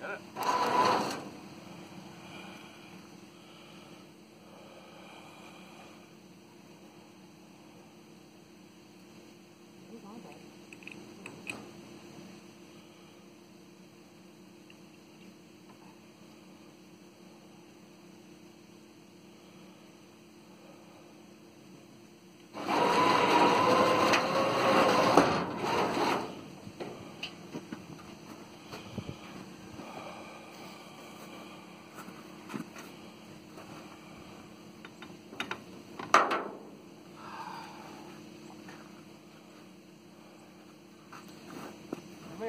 Get it?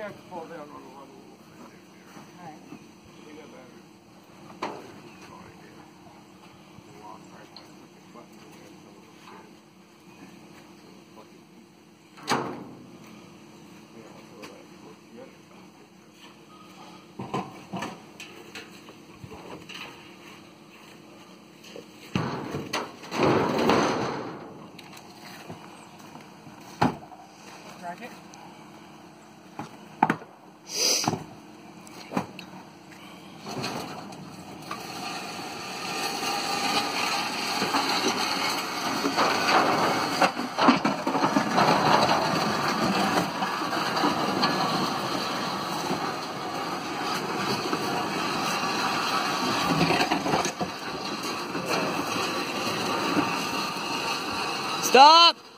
Have to fall down on the level. Alright. Stop!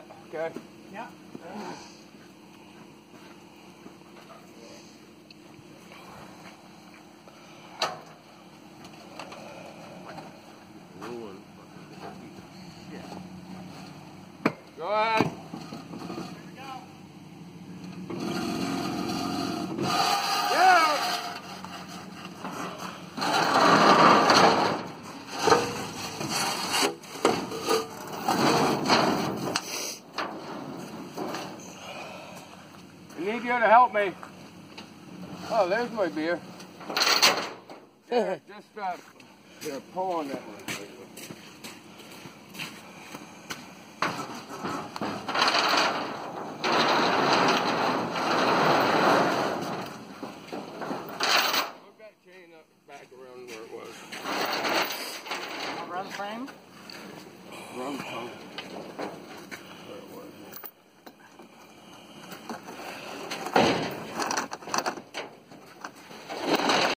Ahead a little bit, okay? Yeah. Go ahead. Yeah. I need you to help me. Oh, there's my beer. Yeah, just uh, here, pull on that one. Move that chain up back around where it was. Around the frame. Wrong tongue.